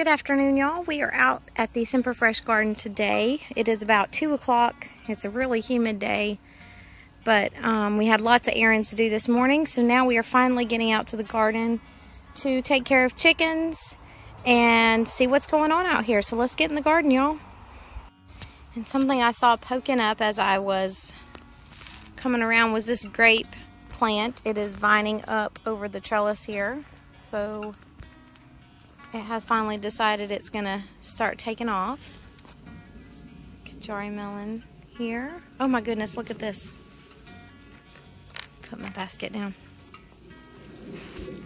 Good afternoon, y'all. We are out at the Semperfresh garden today. It is about 2 o'clock. It's a really humid day, but um, we had lots of errands to do this morning, so now we are finally getting out to the garden to take care of chickens and see what's going on out here. So let's get in the garden, y'all. And something I saw poking up as I was coming around was this grape plant. It is vining up over the trellis here. So it has finally decided it's going to start taking off. Kajari melon here. Oh my goodness, look at this. Put my basket down.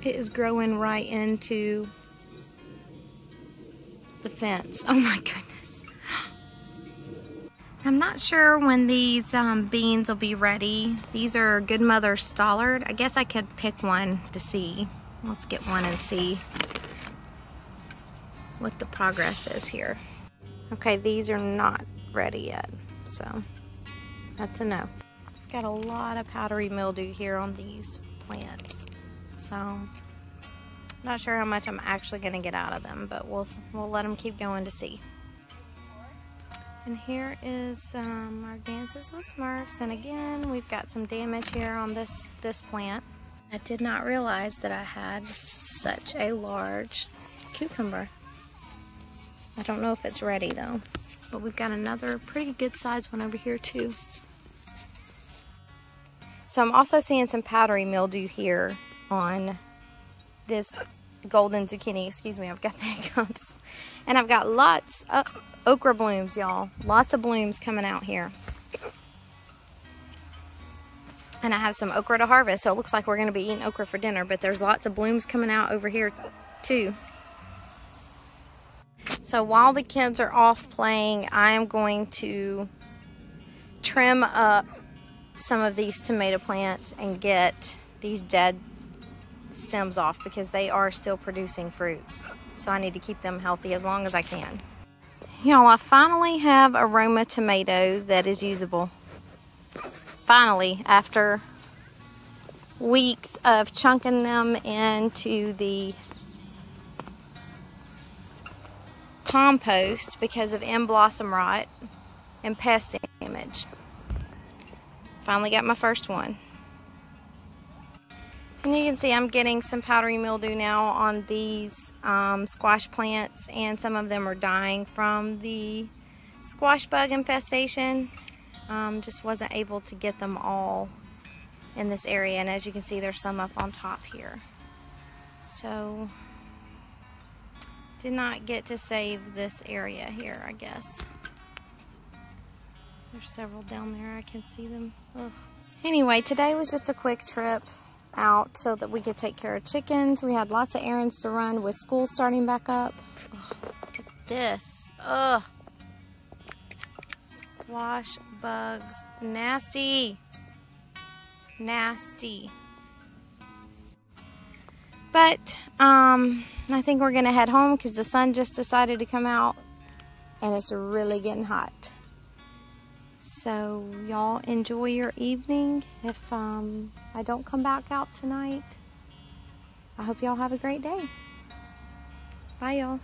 It is growing right into the fence. Oh my goodness. I'm not sure when these um, beans will be ready. These are Good Mother Stallard. I guess I could pick one to see. Let's get one and see what the progress is here. Okay, these are not ready yet, so that's to know. I've got a lot of powdery mildew here on these plants, so not sure how much I'm actually going to get out of them, but we'll, we'll let them keep going to see. And here is um, our Dances with Smurfs. And again, we've got some damage here on this, this plant. I did not realize that I had such a large cucumber. I don't know if it's ready though. But we've got another pretty good sized one over here too. So I'm also seeing some powdery mildew here on this golden zucchini. Excuse me, I've got the hiccups. And I've got lots of okra blooms, y'all. Lots of blooms coming out here. And I have some okra to harvest, so it looks like we're going to be eating okra for dinner. But there's lots of blooms coming out over here, too. So while the kids are off playing, I am going to trim up some of these tomato plants and get these dead stems off because they are still producing fruits. So I need to keep them healthy as long as I can. Y'all, I finally have a Roma tomato that is usable. Finally, after weeks of chunking them into the compost because of end blossom rot and pest damage. Finally got my first one. And you can see I'm getting some powdery mildew now on these um, squash plants and some of them are dying from the squash bug infestation. Um, just wasn't able to get them all in this area and as you can see there's some up on top here. So did not get to save this area here I guess. There's several down there I can see them. Ugh. Anyway today was just a quick trip out so that we could take care of chickens. We had lots of errands to run with school starting back up. look at this. Ugh. Squash bugs. Nasty. Nasty. But um, I think we're going to head home because the sun just decided to come out and it's really getting hot. So y'all enjoy your evening. If um, I don't come back out tonight, I hope y'all have a great day. Bye y'all.